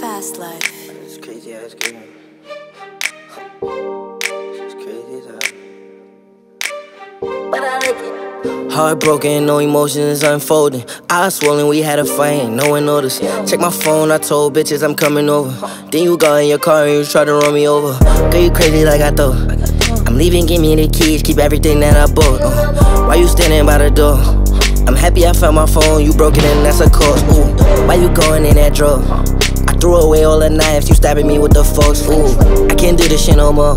Fast life. It's crazy ass game. It's crazy as hell. But I like it. Heartbroken, no emotions unfolding. Eyes swollen, we had a fight, no one noticed. Check my phone, I told bitches I'm coming over. Then you got in your car and you tried to run me over. Girl, you crazy like I thought. I'm leaving, give me the keys, keep everything that I bought. Uh, why you standing by the door? I'm happy I found my phone, you broke it and that's a cost. Ooh, why you going in that drawer? I threw away all the knives, you stabbing me with the forks. Ooh, I can't do this shit no more.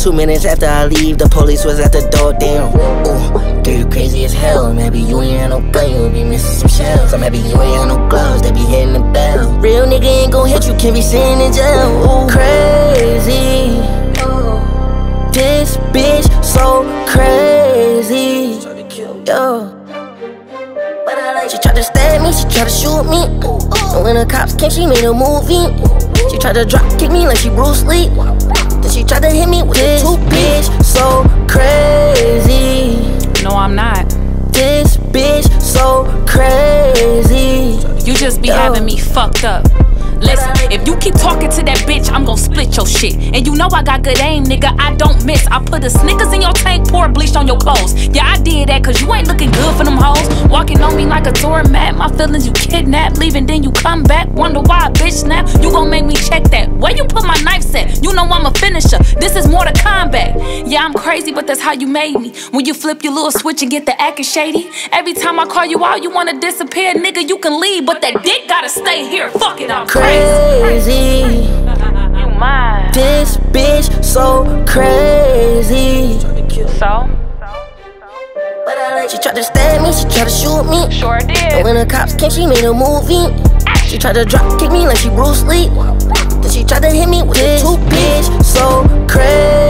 Two minutes after I leave, the police was at the door. Damn, ooh, girl, you crazy as hell. Maybe you ain't had no gun, you be missing some shells. Or maybe you ain't had no gloves, they be hitting the bell. Real nigga ain't gon' hit you, can't be sitting in jail. Ooh, crazy. This bitch so crazy. Yo. She tried to stab me, she tried to shoot me. And when the cops came, she made a movie. She tried to drop kick me like she Bruce Lee. Then she tried to hit me with this bitch so crazy. No, I'm not. This bitch so crazy. You just be Yo. having me fucked up. Listen, if you keep talking to that bitch, I'm gonna split your shit. And you know I got good aim, nigga. I don't miss. I put the Snickers in your tank, pour bleach on your clothes. Yeah, I did that cause you ain't looking good for them hoes. On me like a doormat. My feelings you kidnap, leaving, then you come back. Wonder why bitch snap. You gon' make me check that. Where you put my knife set? You know I'm a finisher. This is more to combat. Yeah, I'm crazy, but that's how you made me. When you flip your little switch and get the acting shady. Every time I call you out, you wanna disappear, nigga. You can leave, but that dick gotta stay here. Fuck it, I'm crazy. Crazy. You mine. This bitch so crazy. So? She tried to stab me, she tried to shoot me. Sure And did. when the cops came, she made a movie. She tried to drop kick me like she Bruce Lee. Then she tried to hit me with this bitch so crazy.